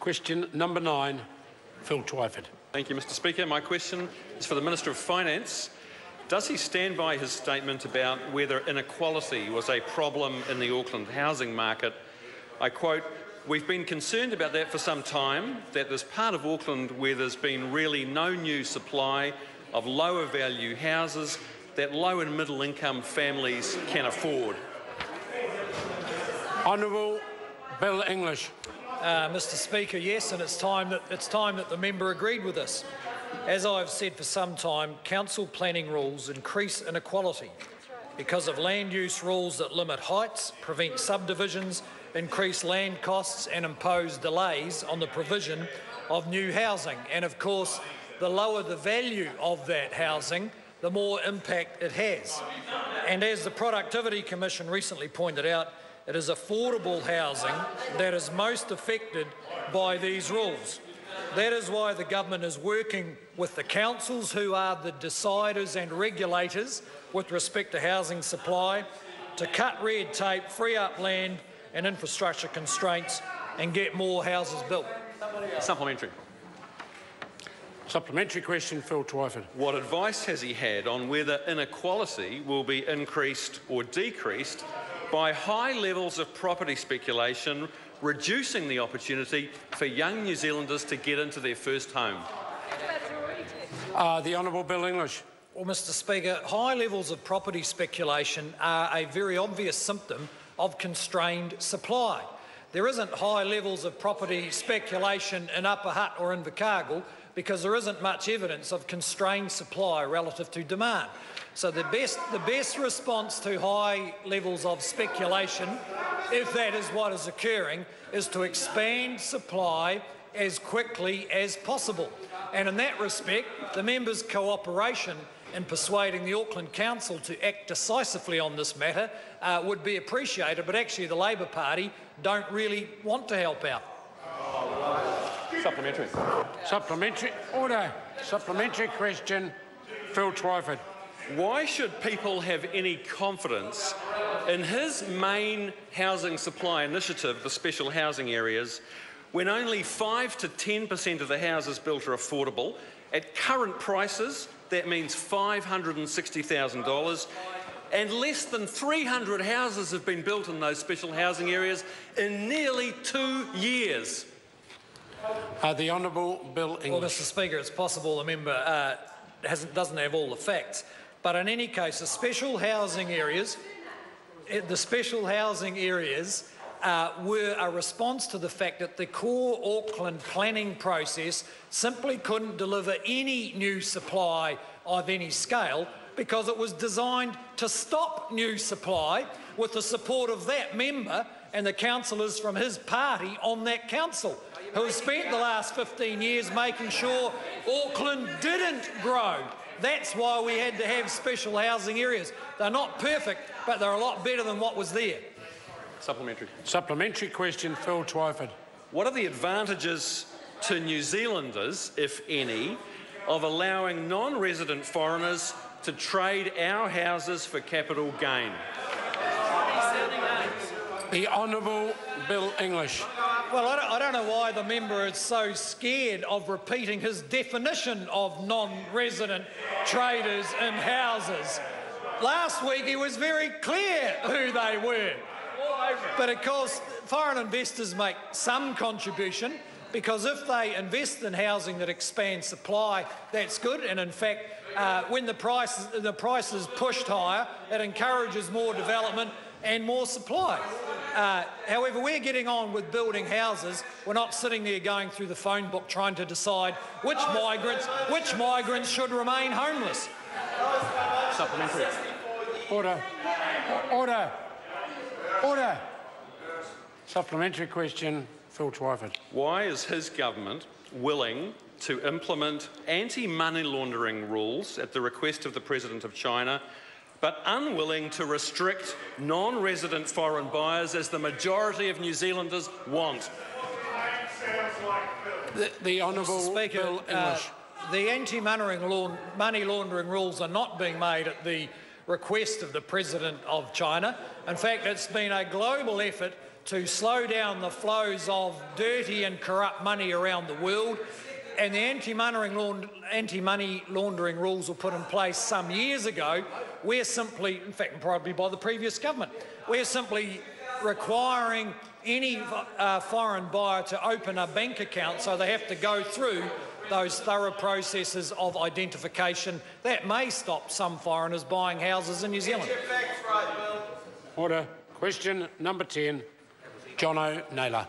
Question number nine, Phil Twyford. Thank you, Mr Speaker. My question is for the Minister of Finance. Does he stand by his statement about whether inequality was a problem in the Auckland housing market? I quote, We've been concerned about that for some time, that there's part of Auckland where there's been really no new supply of lower value houses that low and middle income families can afford. Honourable Bill English. Uh, Mr Speaker, yes, and it's time, that, it's time that the member agreed with us. As I've said for some time, council planning rules increase inequality because of land use rules that limit heights, prevent subdivisions, increase land costs and impose delays on the provision of new housing. And of course, the lower the value of that housing, the more impact it has. And as the Productivity Commission recently pointed out, it is affordable housing that is most affected by these rules. That is why the government is working with the councils, who are the deciders and regulators with respect to housing supply, to cut red tape, free up land and infrastructure constraints, and get more houses built. Supplementary. Supplementary question, Phil Twyford. What advice has he had on whether inequality will be increased or decreased by high levels of property speculation, reducing the opportunity for young New Zealanders to get into their first home? Uh, the Honourable Bill English. Well, Mr Speaker, high levels of property speculation are a very obvious symptom of constrained supply. There isn't high levels of property speculation in Upper Hutt or Invercargill because there isn't much evidence of constrained supply relative to demand. So the best, the best response to high levels of speculation, if that is what is occurring, is to expand supply as quickly as possible. And in that respect, the members' cooperation in persuading the Auckland Council to act decisively on this matter uh, would be appreciated, but actually the Labour Party don't really want to help out. Supplementary. Supplementary. Order. Supplementary question, Phil Twyford. Why should people have any confidence in his main housing supply initiative, the special housing areas, when only 5 to 10% of the houses built are affordable? At current prices, that means $560,000 and less than 300 houses have been built in those special housing areas in nearly two years. Uh, the Honourable Bill English. Well, Mr Speaker, it's possible the member uh, doesn't have all the facts. But in any case, the special housing areas, eh, the special housing areas uh, were a response to the fact that the core Auckland planning process simply couldn't deliver any new supply of any scale because it was designed to stop new supply with the support of that member and the councillors from his party on that council who have spent the last 15 years making sure Auckland didn't grow that's why we had to have special housing areas. They're not perfect, but they're a lot better than what was there. Supplementary. Supplementary question, Phil Twyford. What are the advantages to New Zealanders, if any, of allowing non-resident foreigners to trade our houses for capital gain? The Honourable Bill English. Well, I don't, I don't, know why the member is so scared of repeating his definition of non-resident traders in houses. Last week he was very clear who they were. But of course, foreign investors make some contribution because if they invest in housing that expands supply, that's good. And in fact, uh, when the price, the price is pushed higher, it encourages more development and more supply. Uh, however, we're getting on with building houses. We're not sitting there going through the phone book trying to decide which migrants, which migrants should remain homeless. Supplementary. Order. Order. Order. Supplementary question, Phil Twyford. Why is his government willing to implement anti-money laundering rules at the request of the President of China but unwilling to restrict non-resident foreign buyers as the majority of New Zealanders want. The, the Honourable Speaker, Bill uh, English. the anti-money money laundering rules are not being made at the request of the President of China. In fact, it's been a global effort to slow down the flows of dirty and corrupt money around the world. And the anti-money laund- anti-money laundering rules were put in place some years ago. We're simply, in fact, probably by the previous government, we're simply requiring any uh, foreign buyer to open a bank account so they have to go through those thorough processes of identification. That may stop some foreigners buying houses in New Zealand. Order. Question number 10, Jono Naylor.